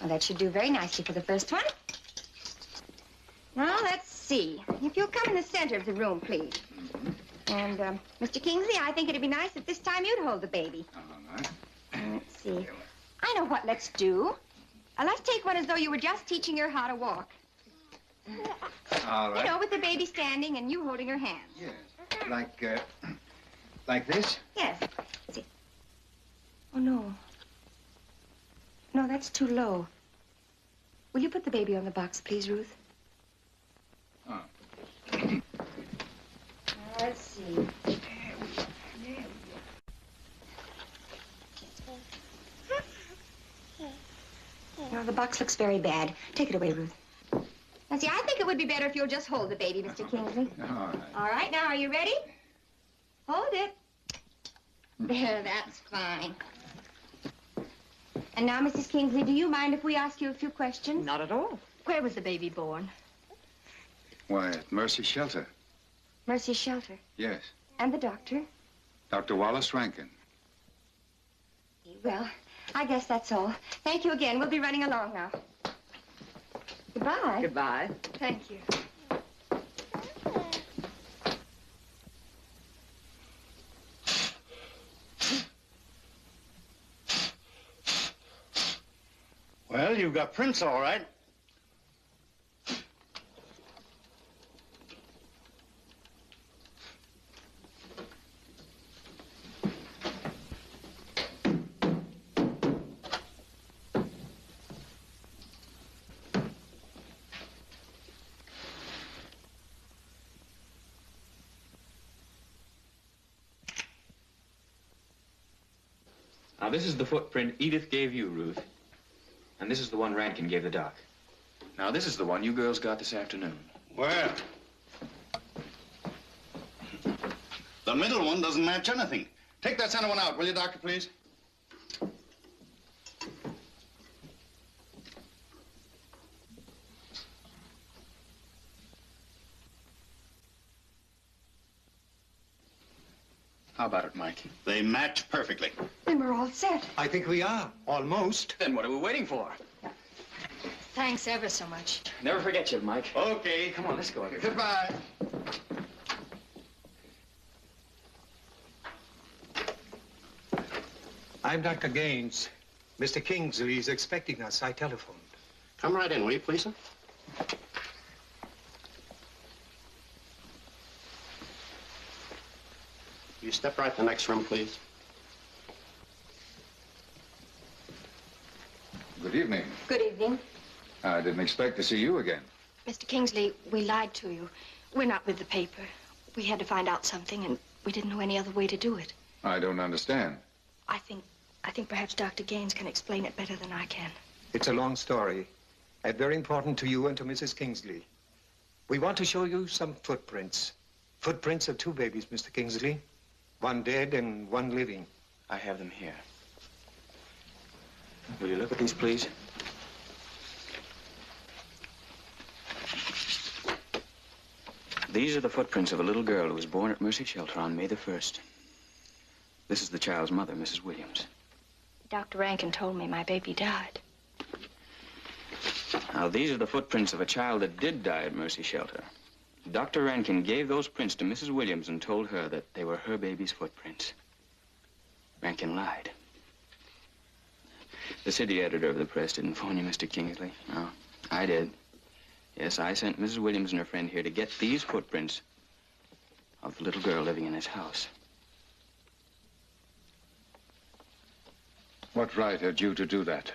Well, that should do very nicely for the first one. Now, let's see. If you'll come in the center of the room, please. And, um, Mr. Kingsley, I think it'd be nice if this time you'd hold the baby. All right. Let's see. I know what let's do. Uh, let's take one as though you were just teaching her how to walk. All You know, with the baby standing and you holding her hand. Yes. Like, uh, like this? Yes. See. Oh, no. No, that's too low. Will you put the baby on the box, please, Ruth? Oh. Let's see. No, the box looks very bad. Take it away, Ruth. Now, see, I think it would be better if you'll just hold the baby, Mr. Kingsley. All right. All right, now, are you ready? Hold it. There, that's fine. And now, Mrs. Kingsley, do you mind if we ask you a few questions? Not at all. Where was the baby born? Why, at Mercy Shelter. Mercy Shelter. Yes. And the doctor? Dr. Wallace Rankin. Well, I guess that's all. Thank you again. We'll be running along now. Goodbye. Goodbye. Thank you. Well, you've got prints all right. Now, this is the footprint Edith gave you, Ruth. And this is the one Rankin gave the doc. Now, this is the one you girls got this afternoon. Where? The middle one doesn't match anything. Take that center one out, will you, Doctor, please? About it, Mike? They match perfectly. Then we're all set. I think we are, almost. Then what are we waiting for? Thanks ever so much. Never forget you, Mike. Okay. Come on, let's go. Goodbye. I'm Dr. Gaines. Mr. Kingsley is expecting us. I telephoned. Come right in, will you, please, sir? You step right in the next room, please. Good evening. Good evening. I didn't expect to see you again. Mr. Kingsley, we lied to you. We're not with the paper. We had to find out something, and we didn't know any other way to do it. I don't understand. I think, I think perhaps Dr. Gaines can explain it better than I can. It's a long story, and very important to you and to Mrs. Kingsley. We want to show you some footprints. Footprints of two babies, Mr. Kingsley. One dead and one living. I have them here. Will you look at these, please? These are the footprints of a little girl who was born at Mercy Shelter on May the 1st. This is the child's mother, Mrs. Williams. Dr. Rankin told me my baby died. Now, these are the footprints of a child that did die at Mercy Shelter. Dr. Rankin gave those prints to Mrs. Williams and told her that they were her baby's footprints. Rankin lied. The city editor of the press didn't phone you, Mr. Kingsley. No, I did. Yes, I sent Mrs. Williams and her friend here to get these footprints of the little girl living in his house. What right had you to do that?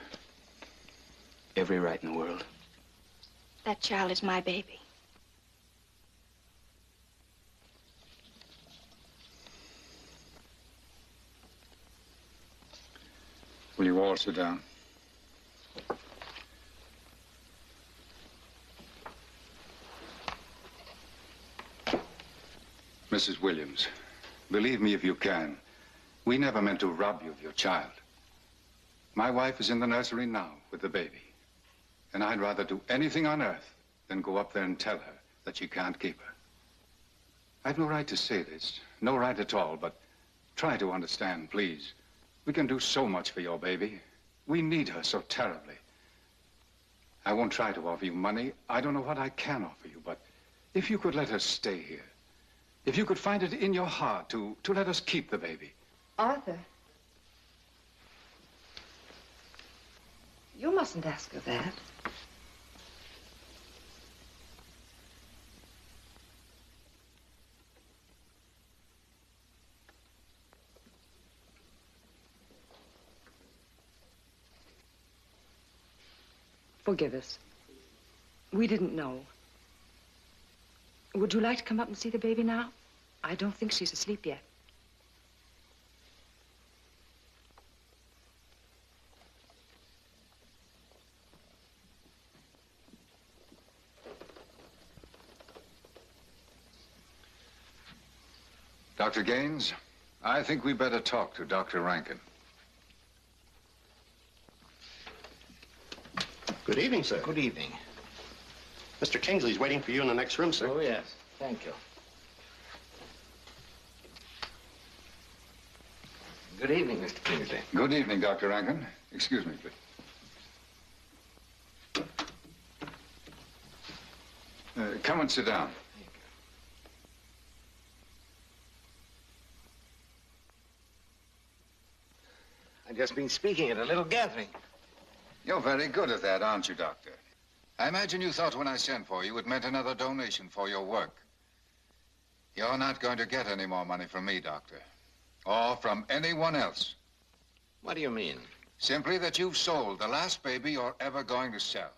Every right in the world. That child is my baby. Will you all sit down? Mrs. Williams, believe me if you can, we never meant to rob you of your child. My wife is in the nursery now with the baby. And I'd rather do anything on earth than go up there and tell her that she can't keep her. I've no right to say this, no right at all, but try to understand, please. We can do so much for your baby. We need her so terribly. I won't try to offer you money. I don't know what I can offer you, but if you could let us stay here, if you could find it in your heart to, to let us keep the baby. Arthur. You mustn't ask her that. Forgive us. We didn't know. Would you like to come up and see the baby now? I don't think she's asleep yet. Dr. Gaines, I think we better talk to Dr. Rankin. Good evening, sir. Good evening. Mr. Kingsley's waiting for you in the next room, sir. Oh, yes. Thank you. Good evening, Mr. Kingsley. Good evening, Dr. Rankin. Excuse me, please. Uh, come and sit down. I've just been speaking at a little gathering. You're very good at that, aren't you, Doctor? I imagine you thought when I sent for you, it meant another donation for your work. You're not going to get any more money from me, Doctor. Or from anyone else. What do you mean? Simply that you've sold the last baby you're ever going to sell.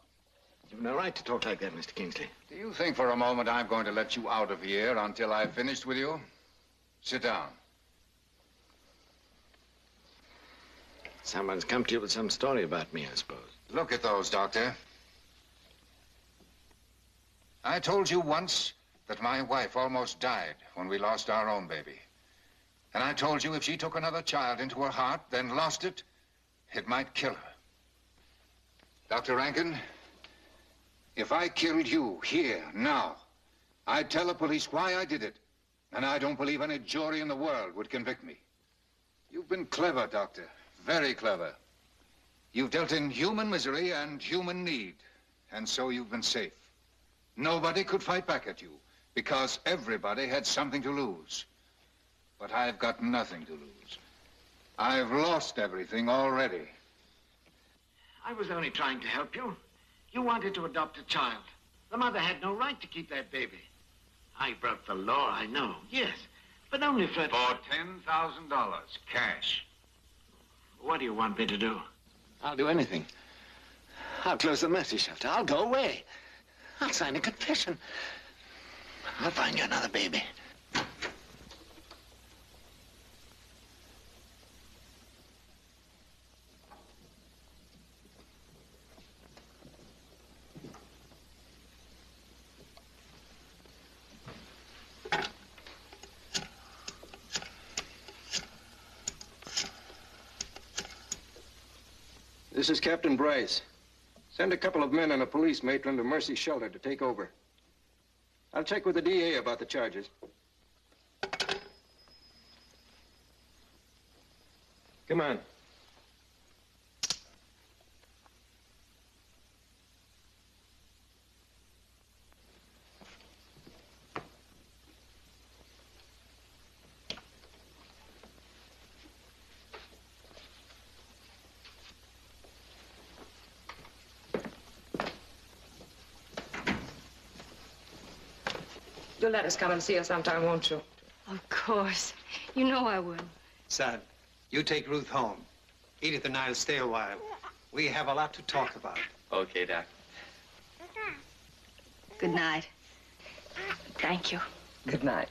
You've no right to talk like that, Mr. Kingsley. Do you think for a moment I'm going to let you out of here until I've finished with you? Sit down. Someone's come to you with some story about me, I suppose. Look at those, Doctor. I told you once that my wife almost died when we lost our own baby. And I told you if she took another child into her heart, then lost it, it might kill her. Dr. Rankin, if I killed you here, now, I'd tell the police why I did it. And I don't believe any jury in the world would convict me. You've been clever, Doctor. Very clever. You've dealt in human misery and human need. And so you've been safe. Nobody could fight back at you because everybody had something to lose. But I've got nothing to lose. I've lost everything already. I was only trying to help you. You wanted to adopt a child. The mother had no right to keep that baby. I broke the law, I know, yes. But only for... For $10,000 cash. What do you want me to do? I'll do anything. I'll close the mercy shelter. I'll go away. I'll sign a confession. I'll find you another baby. This is Captain Bryce. Send a couple of men and a police matron to Mercy Shelter to take over. I'll check with the DA about the charges. Come on. You'll let us come and see her sometime, won't you? Of course. You know I will. Son, you take Ruth home. Edith and I'll stay a while. We have a lot to talk about. Okay, Doc. Good night. Thank you. Good night.